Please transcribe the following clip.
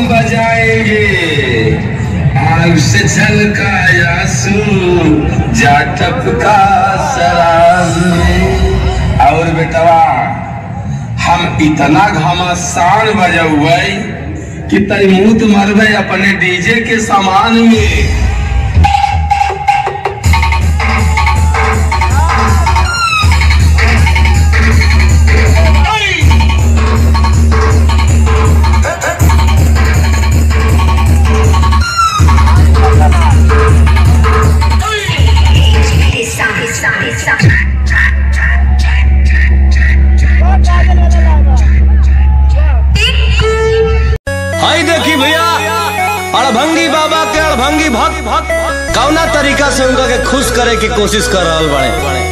हम बजाएँगे। आग से का यासू जा का सराज में और बेटवा हम इतना घमासान बजौबै कि तय मरबे अपने डीजे के सामान में। अड़भंगी बाबा के अड़भंगी भक्त। कौना तरीका से उनका के खुश करे की कोशिश कर रहा बड़े?